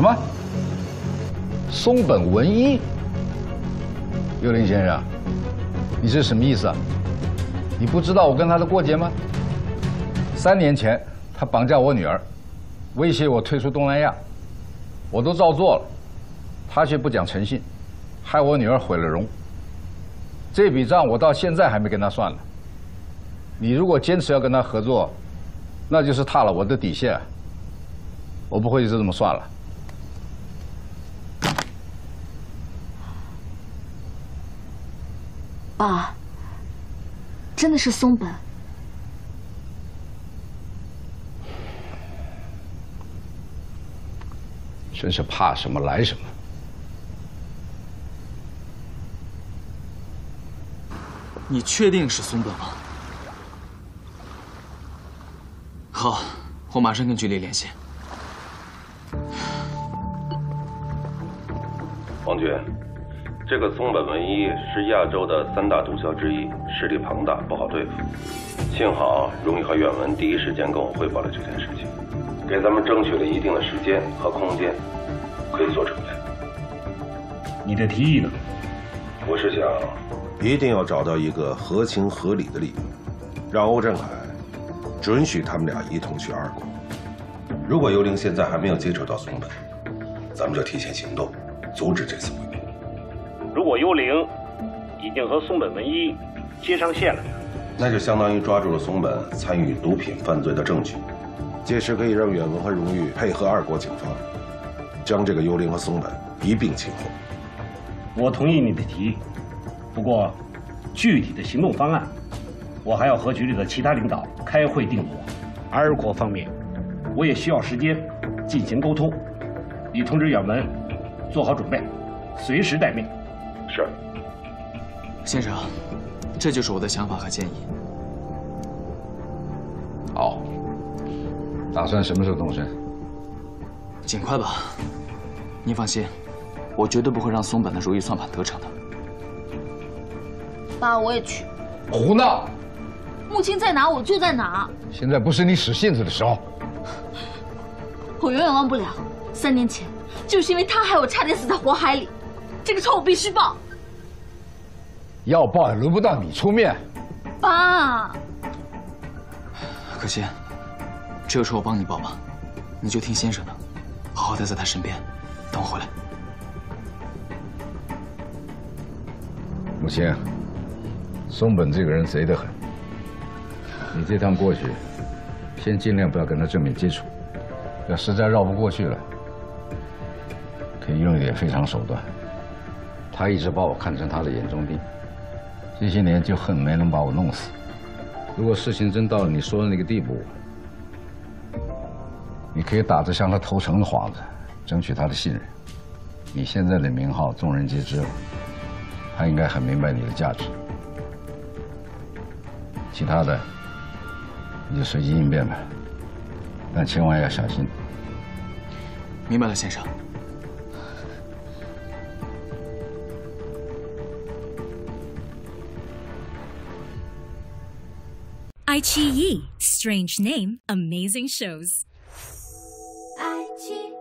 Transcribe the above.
什么？松本文一？幽灵先生，你这什么意思啊？你不知道我跟他的过节吗？三年前他绑架我女儿，威胁我退出东南亚，我都照做了，他却不讲诚信，害我女儿毁了容。这笔账我到现在还没跟他算呢。你如果坚持要跟他合作，那就是踏了我的底线，我不会就这么算了。爸，真的是松本。真是怕什么来什么。你确定是松本吗？好，我马上跟局里联系。王军，这个松本文一是亚洲的三大毒枭之一，势力庞大，不好对付。幸好荣誉和远文第一时间跟我汇报了这件事情，给咱们争取了一定的时间和空间，可以做准备。你的提议呢？我是想，一定要找到一个合情合理的理由，让欧振海准许他们俩一同去二国。如果幽灵现在还没有接触到松本，咱们就提前行动，阻止这次会面。如果幽灵已经和松本文一接上线了，那就相当于抓住了松本参与毒品犯罪的证据，届时可以让远文和荣誉配合二国警方，将这个幽灵和松本一并擒获。我同意你的提议。不过，具体的行动方案，我还要和局里的其他领导开会定夺。二国方面，我也需要时间进行沟通。你通知远文，做好准备，随时待命。是。先生，这就是我的想法和建议。好，打算什么时候动身？尽快吧。您放心，我绝对不会让松本的如意算盘得逞的。爸，我也去。胡闹！母亲在哪，我就在哪。现在不是你使性子的时候。我永远忘不了，三年前就是因为他害我差点死在火海里，这个仇我必须报。要报也轮不到你出面。爸，可心，这个仇我帮你报吧，你就听先生的，好好待在他身边，等我回来。母亲，松本这个人贼得很，你这趟过去，先尽量不要跟他正面接触。要实在绕不过去了，可以用一点非常手段。他一直把我看成他的眼中钉，这些年就恨没能把我弄死。如果事情真到了你说的那个地步，你可以打着向他投诚的幌子，争取他的信任。你现在的名号众人皆知，他应该很明白你的价值。其他的，你就随机应变吧，但千万要小心。明白了，先生。iQIYI. Strange name, amazing shows. iQIYI.